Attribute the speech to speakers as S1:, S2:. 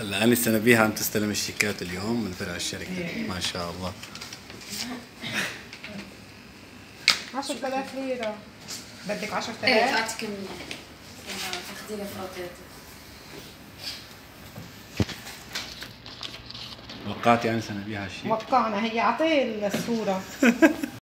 S1: هلا انسه نبيها عم تستلم الشيكات اليوم من فرع الشركة.
S2: إيه.
S1: ما شاء الله.
S2: 10000 ليرة. بدك
S3: إيه
S2: 10000
S3: إيه كمية. تاخذي لي فروتات
S1: وقعتي انسه نبيها الشيك
S2: وقعنا. هي اعطيه الصورة.